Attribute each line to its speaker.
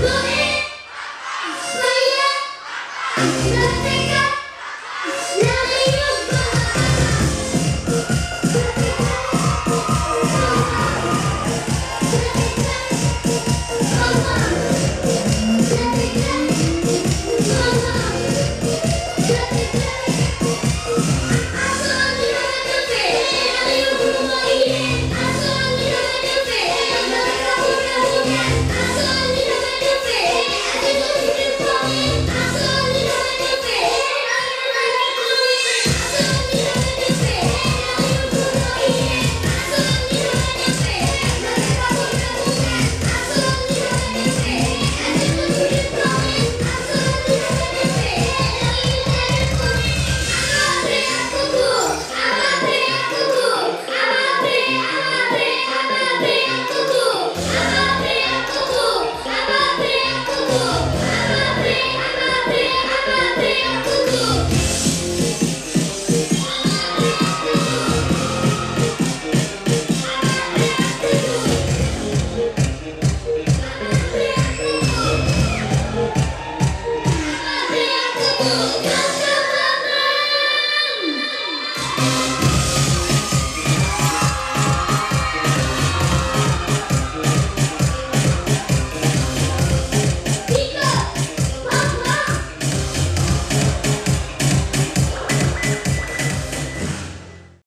Speaker 1: Look